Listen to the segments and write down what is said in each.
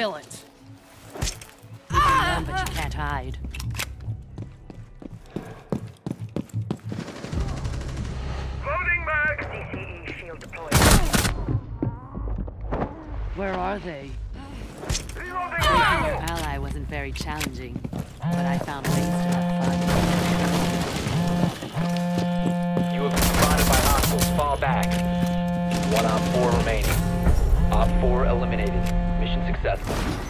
Spill it. You can run, but you can't hide. Loading mag! DCE shield deployed. Where are they? Reloading Your ally wasn't very challenging, but I found ways to have fun. You have been spotted by hostiles. Fall back. One op four remaining. Op four eliminated. Successful.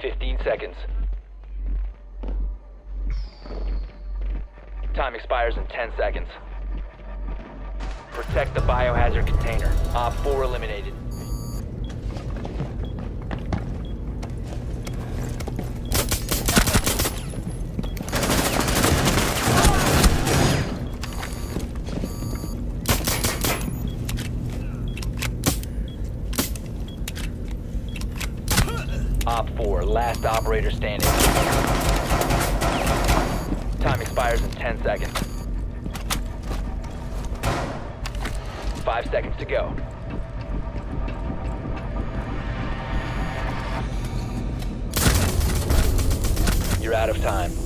Fifteen seconds. Time expires in 10 seconds. Protect the biohazard container. Op 4 eliminated. Op 4, last operator standing. Time expires in 10 seconds. Five seconds to go. You're out of time.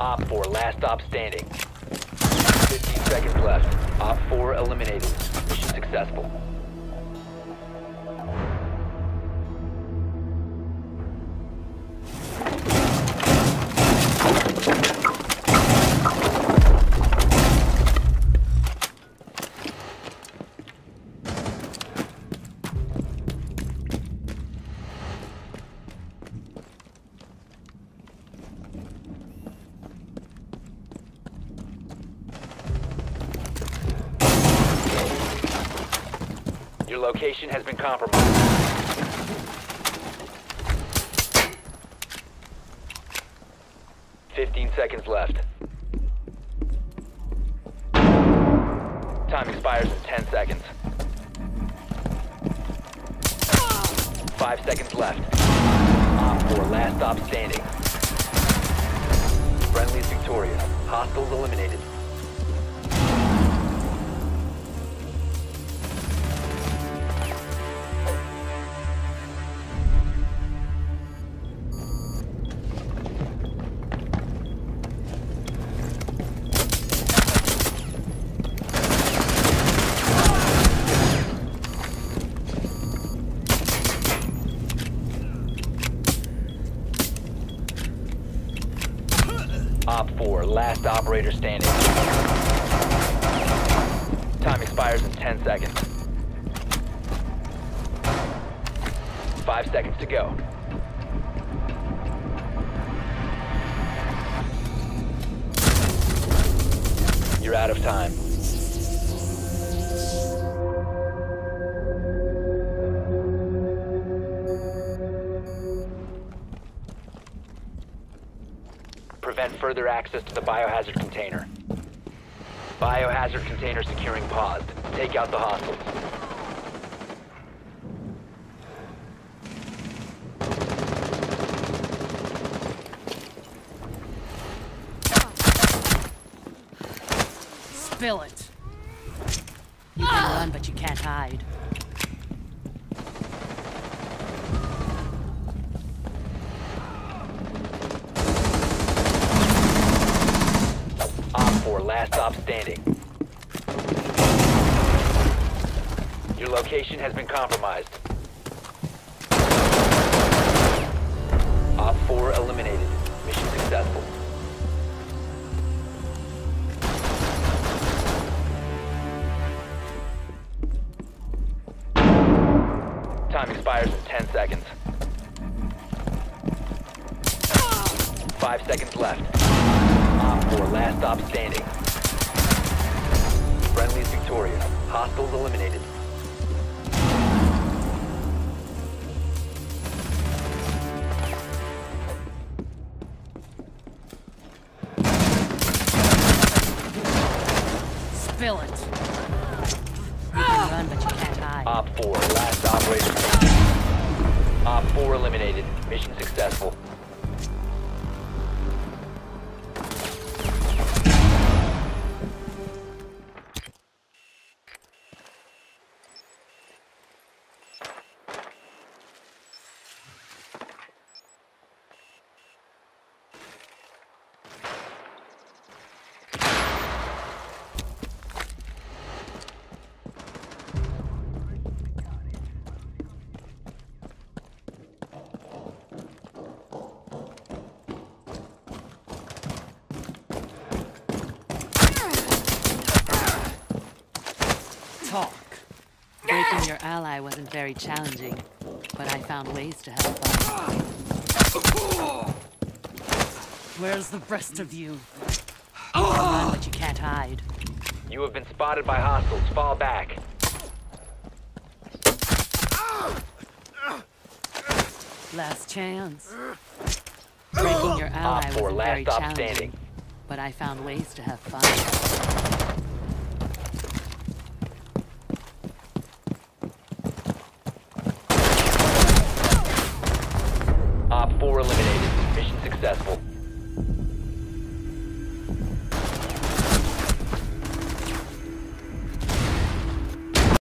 Op 4, last stop standing. 15 seconds left. Op 4 eliminated. Mission successful. Location has been compromised. Fifteen seconds left. Time expires in ten seconds. Five seconds left. Op 4, last stop standing. Friendly's victorious. Hostiles eliminated. 4, last operator standing. Time expires in 10 seconds. Five seconds to go. You're out of time. Further access to the biohazard container. Biohazard container securing paused. Take out the hostiles. Spill it. You can run, but you can't hide. Op 4, last stop standing. Your location has been compromised. Op 4 eliminated. Mission successful. Time expires in 10 seconds. Five seconds left. Op 4, last stop standing. Friendly's victorious. Hostiles eliminated. Spill it. You can run, but you can't hide. Op 4, last operator. Op 4 eliminated. Mission successful. Ally wasn't very challenging, but I found ways to have fun. Where's the rest of you? Run, but you can't hide. You have been spotted by hostiles. Fall back. Last chance. Breaking your ally wasn't very challenging, standing. but I found ways to have fun.